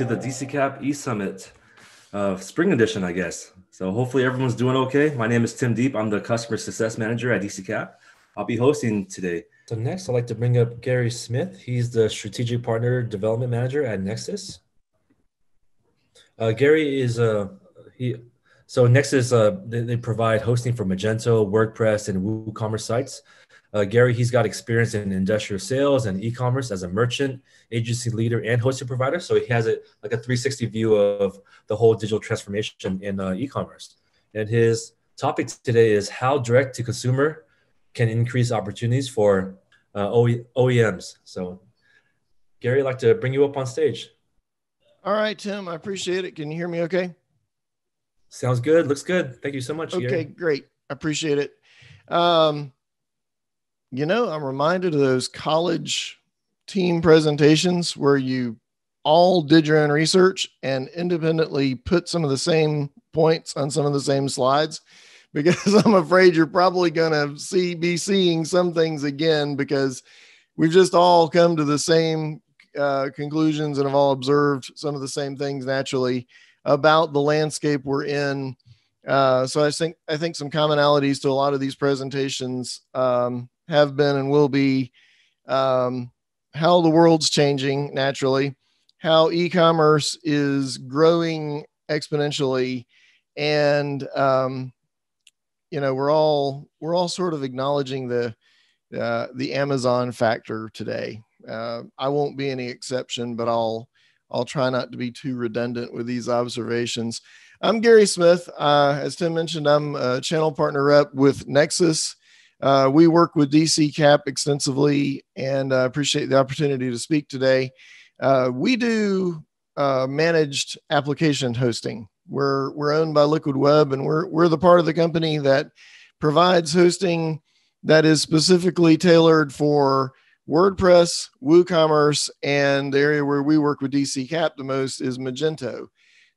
to the DCKAP e-summit, uh, spring edition, I guess. So hopefully everyone's doing okay. My name is Tim Deep. I'm the customer success manager at DCKAP. I'll be hosting today. So next, I'd like to bring up Gary Smith. He's the strategic partner development manager at Nexcess. Uh, Gary is a uh, he. So Nexcess, uh, they, they, provide hosting for Magento, WordPress, and WooCommerce sites. Uh, Gary, he's got experience in industrial sales and e-commerce as a merchant, agency leader, and hosting provider. So he has a like a 360 view of the whole digital transformation in uh, e-commerce. And his topic today is how direct to consumer can increase opportunities for uh, OEMs. So, Gary, I'd like to bring you up on stage. All right, Tim, I appreciate it. Can you hear me okay? Sounds good. Looks good. Thank you so much. Okay, Gary. great. I appreciate it. Um, you know, I'm reminded of those college team presentations where you all did your own research and independently put some of the same points on some of the same slides because I'm afraid you're probably going to see be seeing some things again because we've just all come to the same uh, conclusions and have all observed some of the same things naturally about the landscape we're in. Uh, so I think I think some commonalities to a lot of these presentations um, have been and will be um, how the world's changing naturally, how e-commerce is growing exponentially, and um, you know we're all we're all sort of acknowledging the uh, the Amazon factor today. Uh, I won't be any exception, but I'll I'll try not to be too redundant with these observations. I'm Gary Smith. Uh, as Tim mentioned, I'm a channel partner rep with Nexcess. Uh, we work with DCKAP extensively, and I appreciate the opportunity to speak today. Uh, we do uh, managed application hosting. We're we're owned by Liquid Web, and we're we're the part of the company that provides hosting that is specifically tailored for WordPress, WooCommerce, and the area where we work with DCKAP the most is Magento.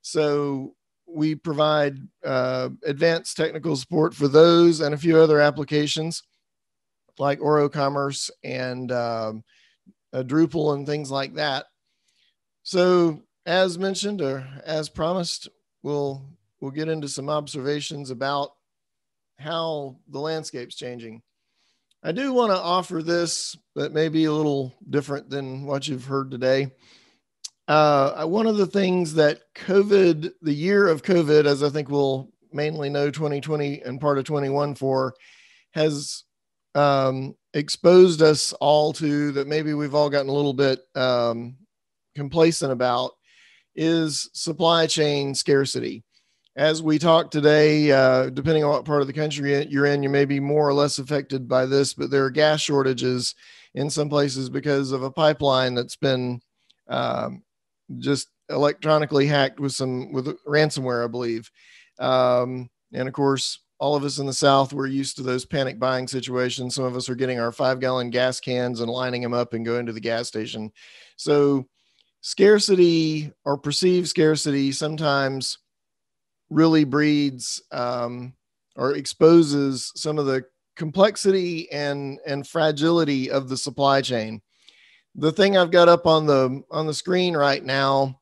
So we provide uh, advanced technical support for those and a few other applications like OroCommerce and um, Drupal and things like that. So, as mentioned or as promised, we'll we'll get into some observations about how the landscape's changing. I do want to offer this that may be a little different than what you've heard today. Uh, one of the things that COVID, the year of COVID, as I think we'll mainly know 2020 and part of 21 for, has um, exposed us all to that maybe we've all gotten a little bit um, complacent about is supply chain scarcity. As we talk today, uh, depending on what part of the country you're in, you may be more or less affected by this, but there are gas shortages in some places because of a pipeline that's been um, just electronically hacked with some with ransomware, I believe. Um, and of course, all of us in the South, we're used to those panic buying situations. Some of us are getting our five gallon gas cans and lining them up and going to the gas station. So scarcity or perceived scarcity sometimes really breeds um, or exposes some of the complexity and and fragility of the supply chain. The thing I've got up on the on the screen right now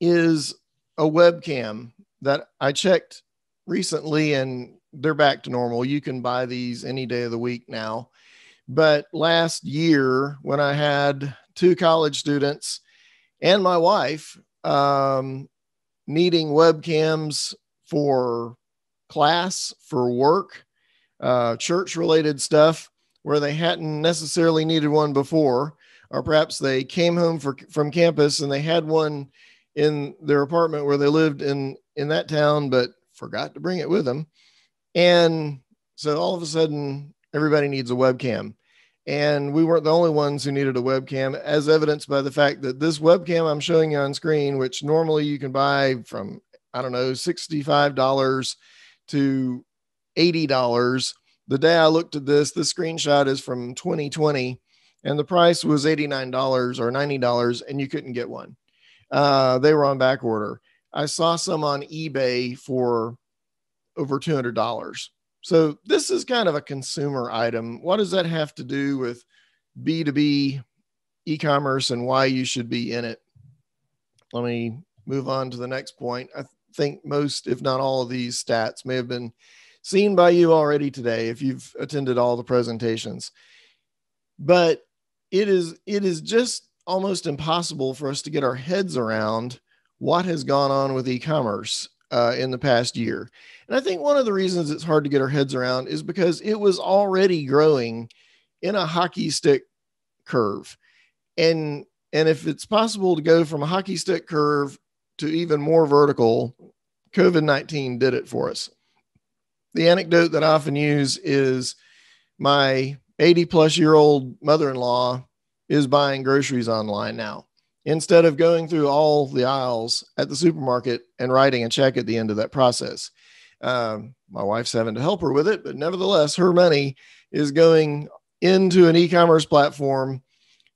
is a webcam that I checked recently and they're back to normal. You can buy these any day of the week now. But last year when I had two college students and my wife um, needing webcams for class, for work, uh, church related stuff where they hadn't necessarily needed one before, or perhaps they came home for, from campus and they had one in their apartment where they lived in in that town, but forgot to bring it with them. And so all of a sudden, everybody needs a webcam. And we weren't the only ones who needed a webcam as evidenced by the fact that this webcam i'm showing you on screen which normally you can buy from i don't know $65 to $80 the day i looked at this this screenshot is from 2020 and the price was $89 or $90 and you couldn't get one uh, they were on back order i saw some on ebay for over $200 so this is kind of a consumer item. What does that have to do with B2B e-commerce and why you should be in it? let me move on to the next point. I think most, if not all, of these stats may have been seen by you already today if you've attended all the presentations. But it is it is just almost impossible for us to get our heads around what has gone on with e-commerce uh, in the past year. And I think one of the reasons it's hard to get our heads around is because it was already growing in a hockey stick curve. And and if it's possible to go from a hockey stick curve to even more vertical, COVID 19 did it for us. The anecdote that I often use is my 80 plus year old mother in law is buying groceries online now instead of going through all the aisles at the supermarket and writing a check at the end of that process. Um, my wife's having to help her with it, but nevertheless, her money is going into an e-commerce platform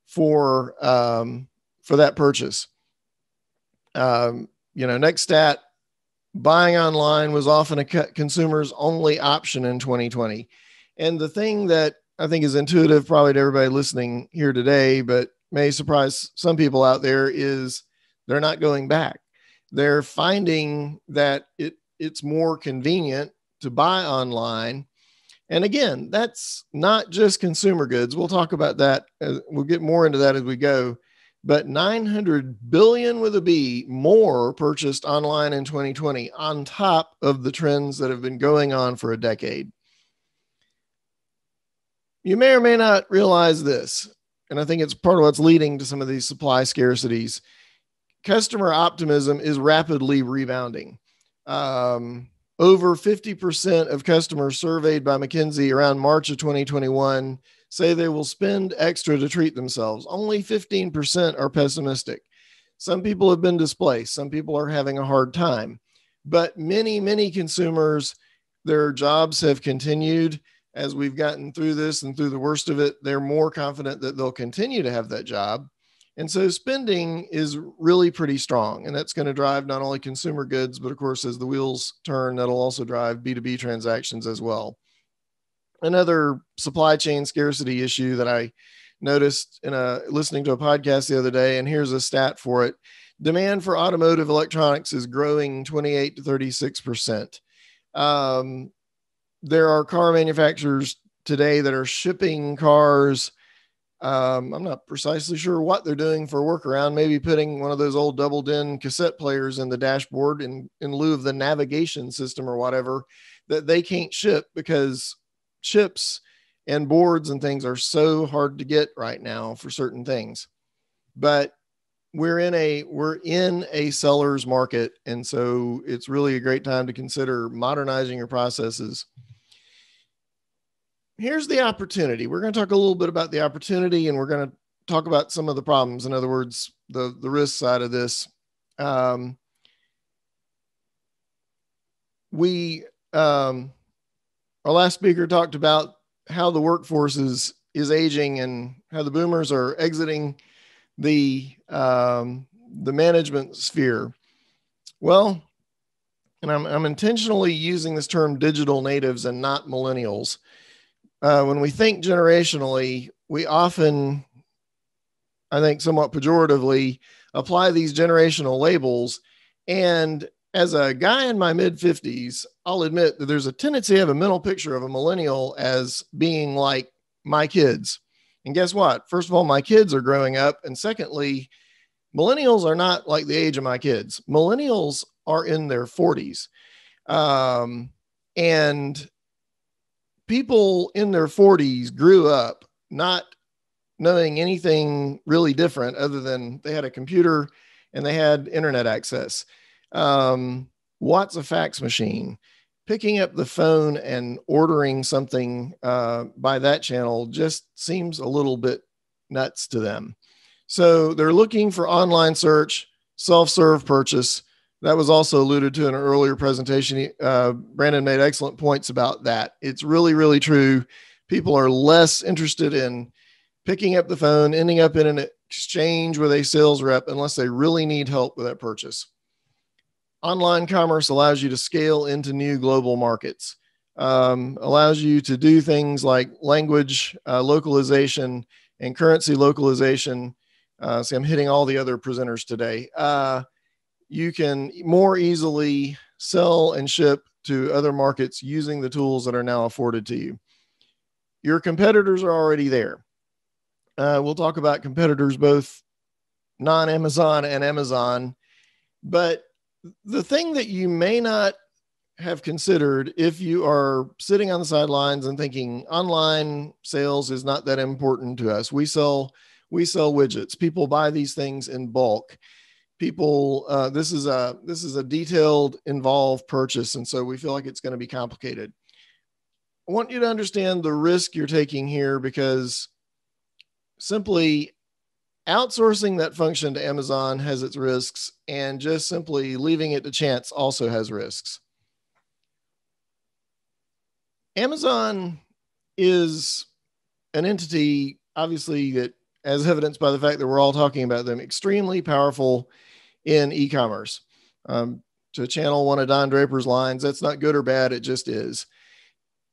for um, for that purchase. Um, you know, next stat: buying online was often a consumer's only option in 2020. And the thing that I think is intuitive, probably to everybody listening here today, but may surprise some people out there, is they're not going back. They're finding that it it's more convenient to buy online. And again, that's not just consumer goods. We'll talk about that. Uh, we'll get more into that as we go. But 900 billion with a B more purchased online in 2020 on top of the trends that have been going on for a decade. You may or may not realize this, and I think it's part of what's leading to some of these supply scarcities. Customer optimism is rapidly rebounding. Um, over 50% of customers surveyed by McKinsey around March of 2021 say they will spend extra to treat themselves. Only 15% are pessimistic. Some people have been displaced, some people are having a hard time, but many, many consumers, their jobs have continued as we've gotten through this and through the worst of it, they're more confident that they'll continue to have that job. And so spending is really pretty strong. And that's going to drive not only consumer goods, but of course, as the wheels turn, that'll also drive B2B transactions as well. Another supply chain scarcity issue that I noticed in a listening to a podcast the other day, and here's a stat for it. Demand for automotive electronics is growing 28 to 36 percent. Um, there are car manufacturers today that are shipping cars. Um, I'm not precisely sure what they're doing for a workaround. Maybe putting one of those old double din cassette players in the dashboard in, in lieu of the navigation system or whatever that they can't ship because chips and boards and things are so hard to get right now for certain things. But we're in a we're in a seller's market and so it's really a great time to consider modernizing your processes here's the opportunity. We're going to talk a little bit about the opportunity and we're going to talk about some of the problems. In other words, the, the risk side of this. Um, we, um, our last speaker talked about how the workforce is, is aging and how the boomers are exiting the, um, the management sphere. Well, and I'm, I'm intentionally using this term digital natives and not millennials uh, when we think generationally, we often, I think, somewhat pejoratively apply these generational labels. And as a guy in my mid 50s, I'll admit that there's a tendency to have a mental picture of a millennial as being like my kids. And guess what? First of all, my kids are growing up. And secondly, millennials are not like the age of my kids. Millennials are in their 40s. Um, and people in their 40s grew up not knowing anything really different other than they had a computer and they had internet access. Um, what's a fax machine? Picking up the phone and ordering something uh, by that channel just seems a little bit nuts to them. So they're looking for online search, self serve purchase, that was also alluded to in an earlier presentation. Uh, Brandon made excellent points about that. It's really, really true. People are less interested in picking up the phone, ending up in an exchange with a sales rep unless they really need help with that purchase. Online commerce allows you to scale into new global markets, um, allows you to do things like language uh, localization and currency localization Uh, see, I'm hitting all the other presenters today. You can more easily sell and ship to other markets using the tools that are now afforded to you. Your competitors are already there. Uh, we'll talk about competitors, both non Amazon and Amazon. But the thing that you may not have considered if you are sitting on the sidelines and thinking online sales is not that important to us, we sell we sell widgets. People buy these things in bulk. People, uh, this is a this is a detailed, involved purchase, and so we feel like it's going to be complicated. I want you to understand the risk you're taking here because simply outsourcing that function to Amazon has its risks, and just simply leaving it to chance also has risks. Amazon is an entity, obviously, that, as evidenced by the fact that we're all talking about them, extremely powerful in e commerce. Um, to channel one of Don Draper's lines, that's not good or bad, it just is.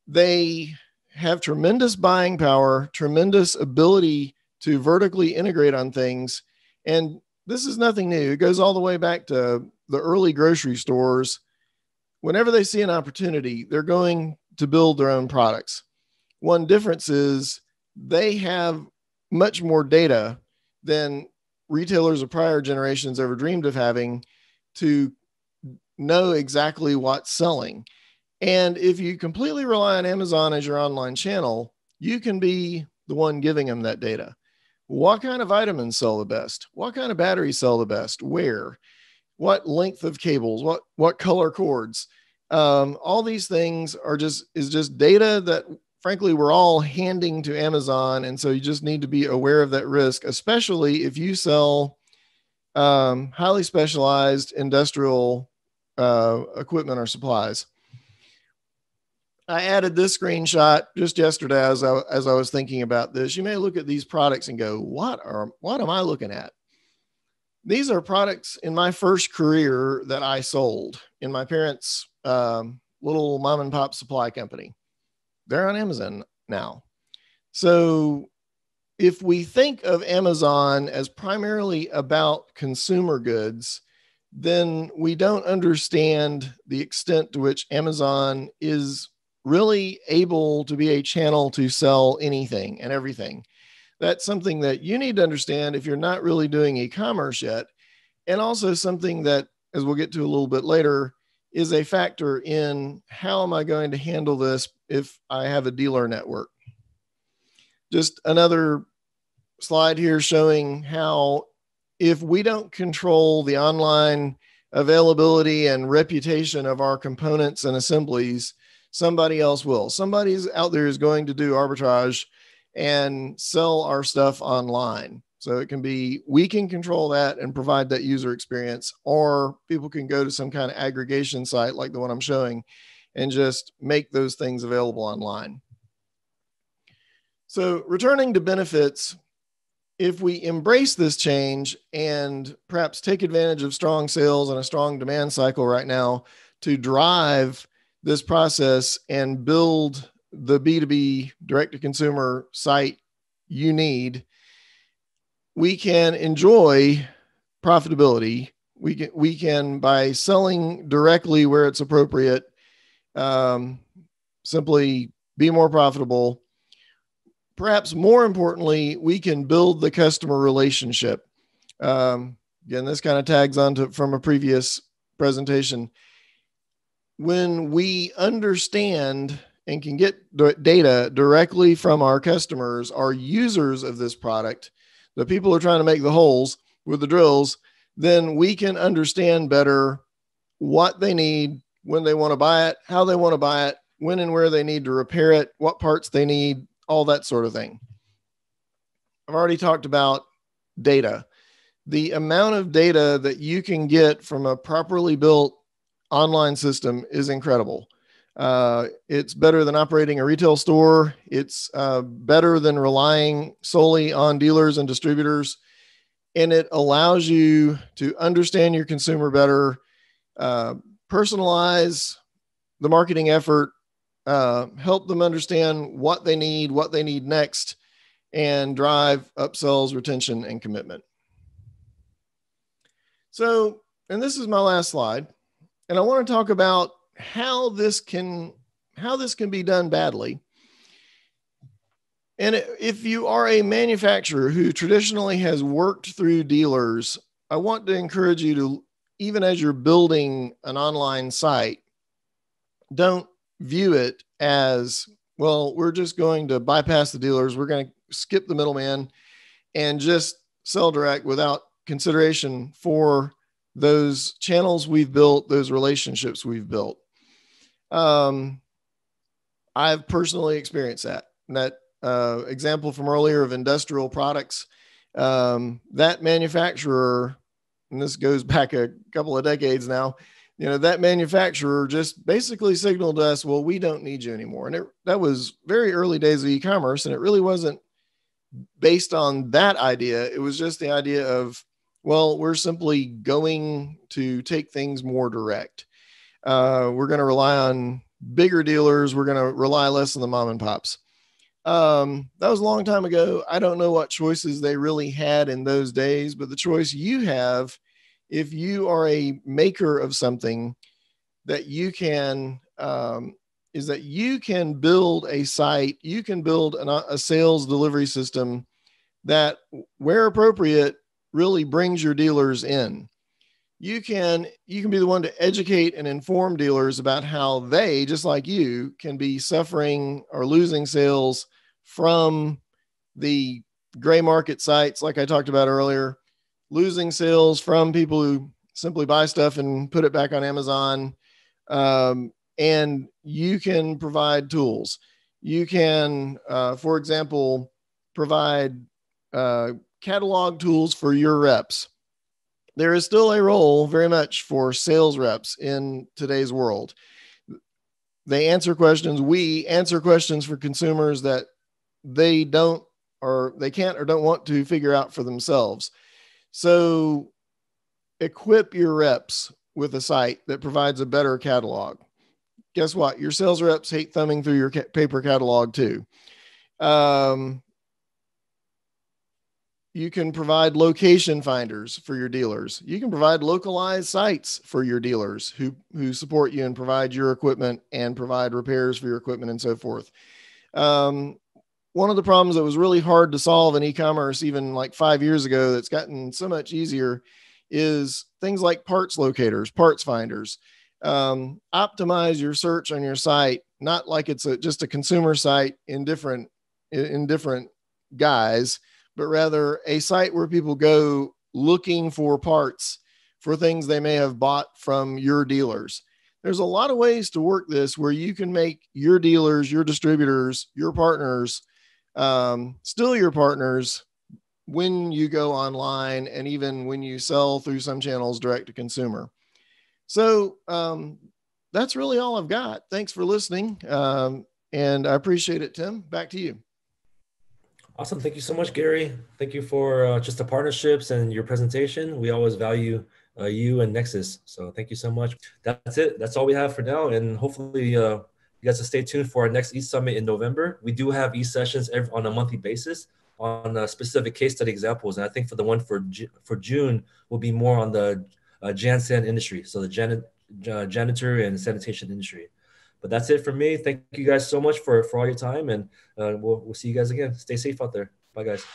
They have tremendous buying power, tremendous ability to vertically integrate on things. And this is nothing new. It goes all the way back to the early grocery stores. Whenever they see an opportunity, they're going to build their own products. One difference is they have much more data than retailers of prior generations ever dreamed of having to know exactly what's selling. And if you completely rely on Amazon as your online channel, you can be the one giving them that data. What kind of vitamins sell the best? What kind of batteries sell the best? Where? What length of cables? What what color cords? Um, all these things are just is just data that frankly we're all handing to Amazon, and so you just need to be aware of that risk, especially if you sell um, highly specialized industrial uh, equipment or supplies. I added this screenshot just yesterday as I, as I was thinking about this. You may look at these products and go, "What are what am I looking at?" These are products in my first career that I sold in my parents' um, little mom and pop supply company. They're on Amazon now. So if we think of Amazon as primarily about consumer goods, then we don't understand the extent to which Amazon is really able to be a channel to sell anything and everything. That's something that you need to understand if you're not really doing e commerce yet. And also something that, as we'll get to a little bit later, is a factor in how am I going to handle this if I have a dealer network. Just another slide here showing how if we don't control the online availability and reputation of our components and assemblies, somebody else will. Somebody's out there is going to do arbitrage and sell our stuff online. So it can be we can control that and provide that user experience, or people can go to some kind of aggregation site like the one I'm showing and just make those things available online. So returning to benefits, if we embrace this change and perhaps take advantage of strong sales and a strong demand cycle right now to drive this process and build the B2B direct to consumer site you need, we can enjoy profitability. We can we can by selling directly where it's appropriate, um, simply be more profitable. Perhaps more importantly, we can build the customer relationship. Um, again, this kind of tags on to from a previous presentation. When we understand and can get data directly from our customers, our users of this product, the people who are trying to make the holes with the drills, then we can understand better what they need when they want to buy it, how they want to buy it, when and where they need to repair it, what parts they need, all that sort of thing. I've already talked about data. The amount of data that you can get from a properly built online system is incredible. Uh, it's better than operating a retail store. It's uh, better than relying solely on dealers and distributors. And it allows you to understand your consumer better, uh, personalize the marketing effort, uh, help them understand what they need, what they need next, and drive upsells, retention, and commitment. So, and this is my last slide, and I want to talk about how this can how this can be done badly. And if you are a manufacturer who traditionally has worked through dealers, I want to encourage you to, even as you're building an online site, don't view it as, well, we're just going to bypass the dealers. We're going to skip the middleman and just sell direct without consideration for those channels we've built, those relationships we've built. Um, I've personally experienced that. That uh, example from earlier of industrial products, um, that manufacturer, and this goes back a couple of decades now, you know, that manufacturer just basically signaled us, well, we don't need you anymore. And it, that was very early days of e-commerce. And it really wasn't based on that idea. It was just the idea of, well, we're simply going to take things more direct. Uh, we're going to rely on bigger dealers. We're going to rely less on the mom and pops. Um, that was a long time ago. I don't know what choices they really had in those days, but the choice you have, if you are a maker of something, that you can um, is that you can build a site, you can build an, a sales delivery system that, where appropriate, really brings your dealers in. You can you can be the one to educate and inform dealers about how they just like you can be suffering or losing sales from the gray market sites like i talked about earlier losing sales from people who simply buy stuff and put it back on amazon um, and you can provide tools you can uh, for example provide uh, catalog tools for your reps there is still a role very much for sales reps in today's world. They answer questions. We answer questions for consumers that they don't or they can't or don't want to figure out for themselves. So equip your reps with a site that provides a better catalog. Guess what? Your sales reps hate thumbing through your ca- paper catalog too. Um, you can provide location finders for your dealers. You can provide localized sites for your dealers who, who support you and provide your equipment and provide repairs for your equipment and so forth. Um, one of the problems that was really hard to solve in e-commerce even like five years ago that's gotten so much easier is things like parts locators parts finders um, optimize your search on your site not like it's a, just a consumer site in different in different guise but rather a site where people go looking for parts for things they may have bought from your dealers. There's a lot of ways to work this where you can make your dealers, your distributors, your partners um, still your partners when you go online and even when you sell through some channels direct to consumer. So um, that's really all I've got. Thanks for listening. Um, and I appreciate it, Tim. Back to you. Awesome. Thank you so much, Gary. Thank you for uh, just the partnerships and your presentation. We always value uh, you and Nexcess. So thank you so much. That's it. That's all we have for now. And hopefully, uh, you guys will stay tuned for our next eSummit in November. We do have East sessions every, on a monthly basis on uh, specific case study examples. And I think for the one for for June will be more on the uh, Jansan industry. So the jan- uh, janitor and sanitation industry. But that's it for me. Thank you guys so much for, for all your time, and uh, we'll, we'll see you guys again. Stay safe out there. Bye, guys.